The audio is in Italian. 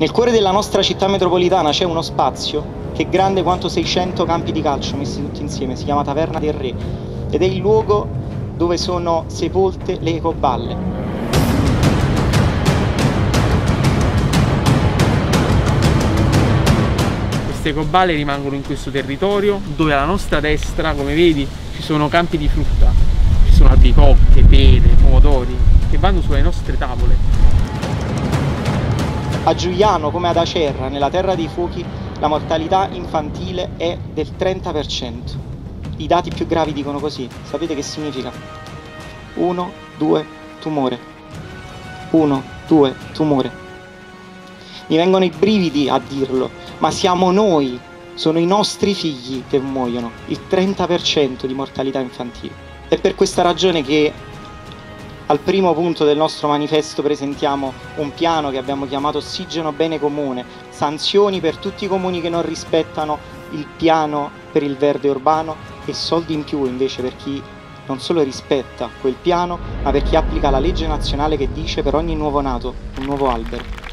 Nel cuore della nostra città metropolitana c'è uno spazio che è grande quanto 600 campi di calcio messi tutti insieme, si chiama Taverna del Re ed è il luogo dove sono sepolte le ecoballe. Queste ecoballe rimangono in questo territorio dove alla nostra destra, come vedi, ci sono campi di frutta, ci sono albicocche, pere, pomodori che vanno sulle nostre tavole a Giuliano come ad Acerra, nella terra dei fuochi, la mortalità infantile è del 30%. I dati più gravi dicono così. Sapete che significa? 1, 2, tumore. 1, 2, tumore. Mi vengono i brividi a dirlo, ma siamo noi, sono i nostri figli che muoiono, il 30% di mortalità infantile. È per questa ragione che al primo punto del nostro manifesto presentiamo un piano che abbiamo chiamato Ossigeno Bene Comune, sanzioni per tutti i comuni che non rispettano il piano per il verde urbano e soldi in più invece per chi non solo rispetta quel piano, ma per chi applica la legge nazionale che dice per ogni nuovo nato un nuovo albero.